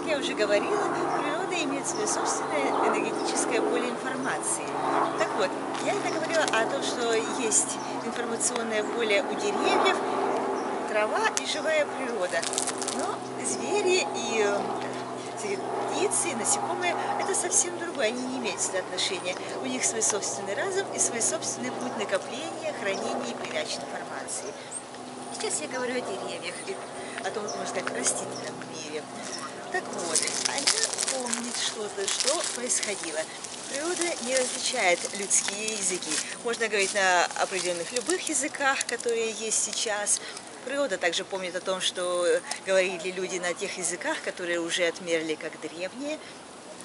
Как я уже говорила, природа имеет свое собственное энергетическое поле информации. Так вот, я это говорила о том, что есть информационное поле у деревьев, трава и живая природа. Но звери и э, птицы, и насекомые – это совсем другое, они не имеют сюда отношения. У них свой собственный разум и свой собственный путь накопления, хранения и передачи информации. Сейчас я говорю о деревьях, о том, сказать, растительном мире. Так вот, они помнят что-то, что происходило. Природа не различает людские языки. Можно говорить на определенных любых языках, которые есть сейчас. Природа также помнит о том, что говорили люди на тех языках, которые уже отмерли как древние.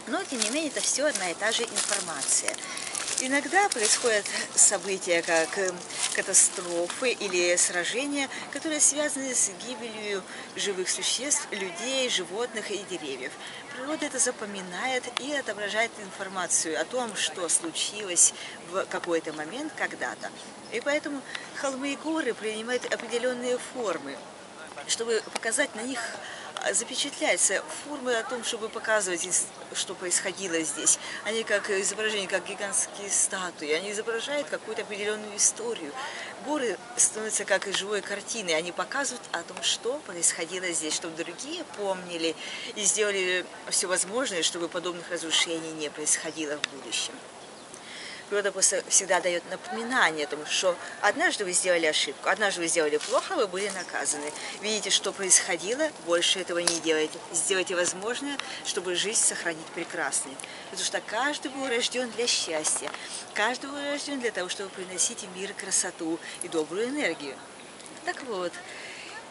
Но, тем не менее, это все одна и та же информация. Иногда происходят события, как эм, катастрофы или сражения, которые связаны с гибелью живых существ, людей, животных и деревьев. Природа это запоминает и отображает информацию о том, что случилось в какой-то момент когда-то. И поэтому холмы и горы принимают определенные формы, чтобы показать на них запечатляется формы о том, чтобы показывать, что происходило здесь. Они как изображения, как гигантские статуи. Они изображают какую-то определенную историю. Горы становятся как живой картины. Они показывают о том, что происходило здесь, чтобы другие помнили и сделали все возможное, чтобы подобных разрушений не происходило в будущем природа просто всегда дает напоминание о том, что однажды вы сделали ошибку, однажды вы сделали плохо, вы были наказаны. Видите, что происходило, больше этого не делайте. Сделайте возможное, чтобы жизнь сохранить прекрасной. Потому что каждый был рожден для счастья, каждый был рожден для того, чтобы приносить в мир красоту и добрую энергию. Так вот,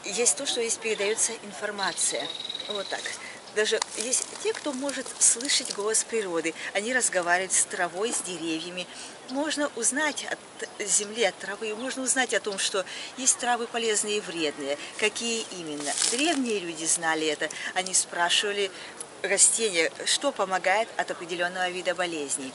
есть то, что есть передается информация. Вот так. Даже есть те, кто может слышать голос природы. Они разговаривают с травой, с деревьями. Можно узнать от земли, от травы, можно узнать о том, что есть травы полезные и вредные. Какие именно? Древние люди знали это. Они спрашивали растения, что помогает от определенного вида болезней.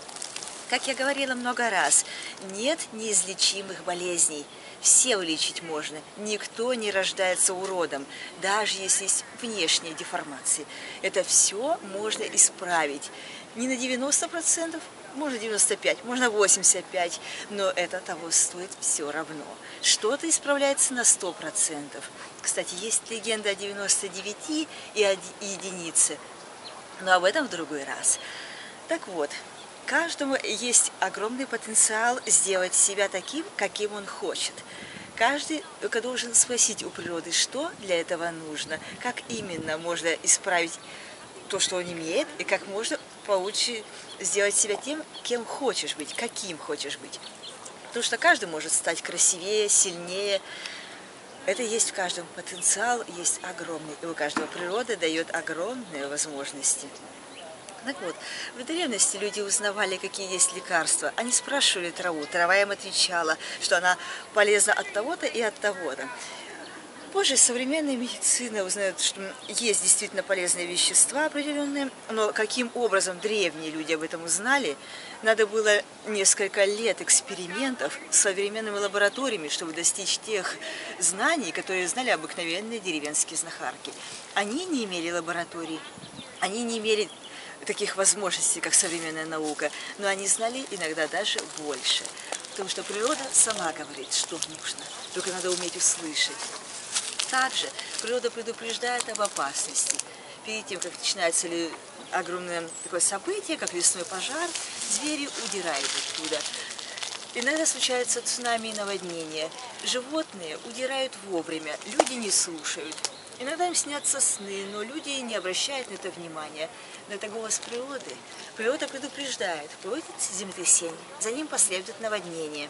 Как я говорила много раз, нет неизлечимых болезней – все вылечить можно. Никто не рождается уродом, даже если есть внешние деформации. Это все можно исправить. Не на 90%, можно 95, можно 85, но это того стоит все равно. Что-то исправляется на 100%. Кстати, есть легенда о 99 и единице, но об этом в другой раз. Так вот, каждому есть огромный потенциал сделать себя таким, каким он хочет. Каждый должен спросить у природы, что для этого нужно, как именно можно исправить то, что он имеет, и как можно получить, сделать себя тем, кем хочешь быть, каким хочешь быть. Потому что каждый может стать красивее, сильнее. Это есть в каждом потенциал, есть огромный. И у каждого природа дает огромные возможности. Так вот, в древности люди узнавали, какие есть лекарства. Они спрашивали траву, трава им отвечала, что она полезна от того-то и от того-то. Позже современная медицина узнает, что есть действительно полезные вещества определенные, но каким образом древние люди об этом узнали, надо было несколько лет экспериментов с современными лабораториями, чтобы достичь тех знаний, которые знали обыкновенные деревенские знахарки. Они не имели лабораторий, они не имели таких возможностей, как современная наука, но они знали иногда даже больше. Потому что природа сама говорит, что нужно, только надо уметь услышать. Также природа предупреждает об опасности. Перед тем, как начинается ли огромное такое событие, как лесной пожар, звери удирают оттуда. Иногда случается цунами и наводнение. Животные удирают вовремя, люди не слушают. Иногда им снятся сны, но люди не обращают на это внимания. Но это голос природы. Природа предупреждает, будет землетрясение, за ним последует наводнение.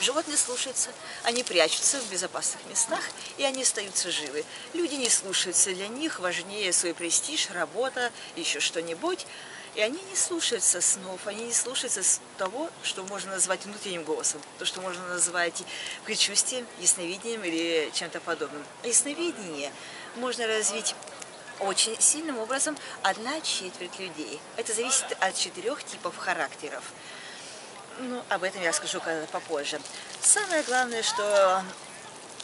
Животные слушаются, они прячутся в безопасных местах, и они остаются живы. Люди не слушаются, для них важнее свой престиж, работа, еще что-нибудь. И они не слушаются снов, они не слушаются того, что можно назвать внутренним голосом, то, что можно назвать предчувствием, ясновидением или чем-то подобным. Ясновидение можно развить очень сильным образом одна четверть людей. Это зависит от четырех типов характеров. Ну, об этом я скажу когда попозже. Самое главное, что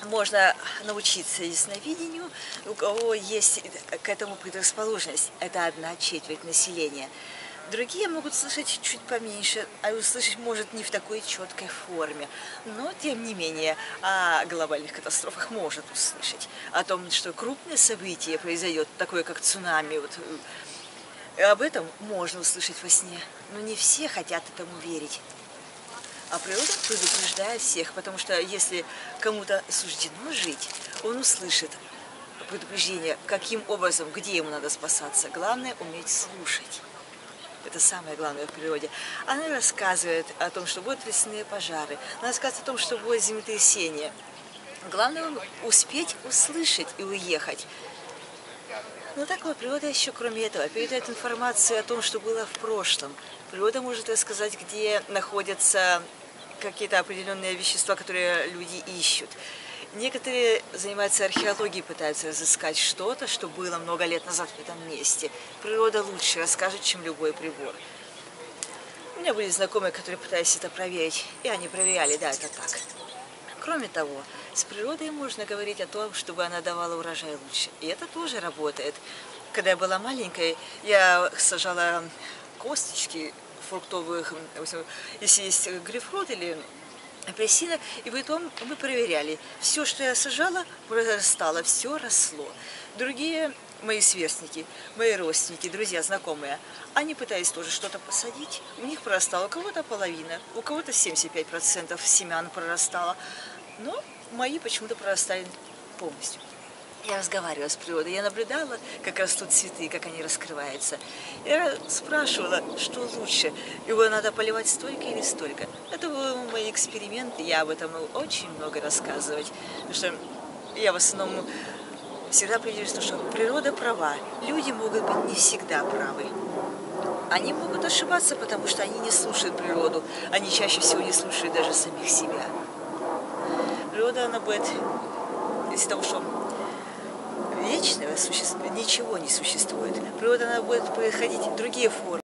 можно научиться ясновидению, у кого есть к этому предрасположенность. Это одна четверть населения. Другие могут слышать чуть поменьше, а услышать может не в такой четкой форме. Но, тем не менее, о глобальных катастрофах может услышать. О том, что крупное событие произойдет, такое как цунами, вот, э, об этом можно услышать во сне. Но не все хотят этому верить. А природа предупреждает всех, потому что если кому-то суждено жить, он услышит предупреждение, каким образом, где ему надо спасаться. Главное – уметь слушать. Это самое главное в природе. Она рассказывает о том, что будут лесные пожары. Она рассказывает о том, что будет землетрясение. Главное успеть услышать и уехать. Но так вот, природа еще кроме этого передает информацию о том, что было в прошлом. Природа может рассказать, где находятся какие-то определенные вещества, которые люди ищут. Некоторые занимаются археологией, пытаются разыскать что-то, что было много лет назад в этом месте. Природа лучше расскажет, чем любой прибор. У меня были знакомые, которые пытались это проверить, и они проверяли, да, это так. Кроме того, с природой можно говорить о том, чтобы она давала урожай лучше. И это тоже работает. Когда я была маленькой, я сажала косточки фруктовых, если есть грейпфрут или апельсина, и потом мы проверяли. Все, что я сажала, прорастало, все росло. Другие мои сверстники, мои родственники, друзья, знакомые, они пытались тоже что-то посадить. У них прорастало у кого-то половина, у кого-то 75% семян прорастало. Но мои почему-то прорастали полностью. Я разговаривала с природой, я наблюдала, как растут цветы, как они раскрываются. Я спрашивала, что лучше, его надо поливать столько или столько. Это были мои эксперименты, я об этом очень много рассказывать. Потому что я в основном всегда придерживаюсь, что природа права. Люди могут быть не всегда правы. Они могут ошибаться, потому что они не слушают природу. Они чаще всего не слушают даже самих себя. Природа, она будет из того, что вечного существ... ничего не существует. Природа она будет происходить другие формы.